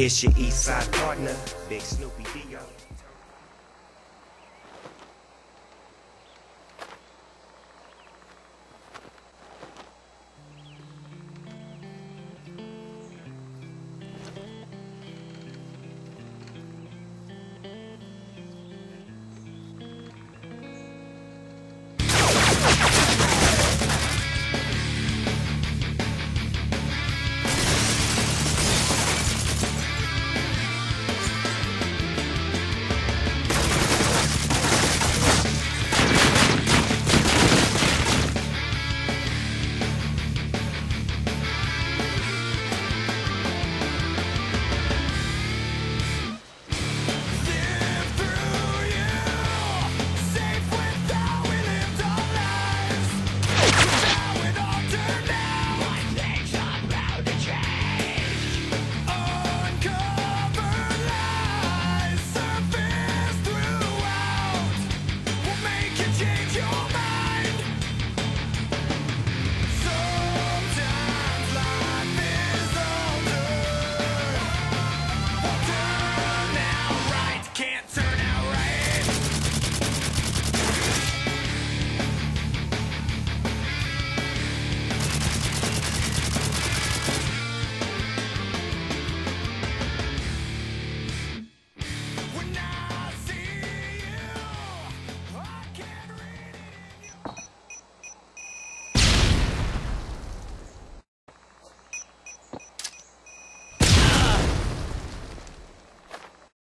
It's your Eastside partner, Big Snoopy Dio.